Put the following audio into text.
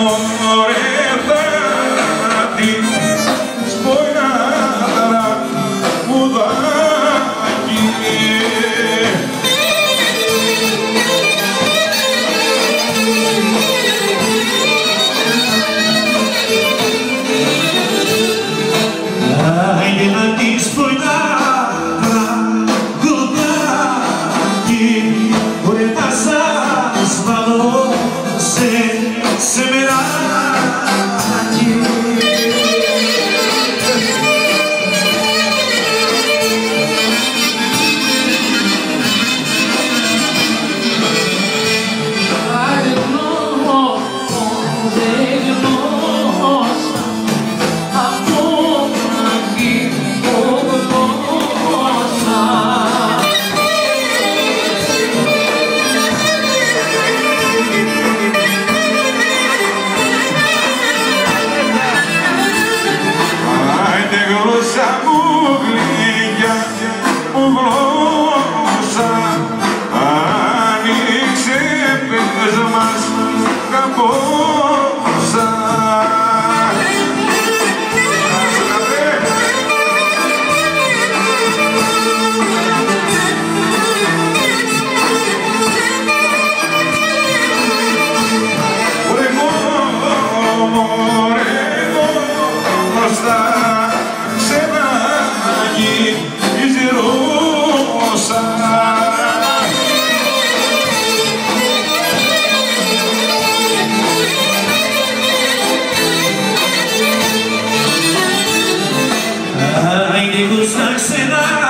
amor eterno. vejo mais acabou amigos na cena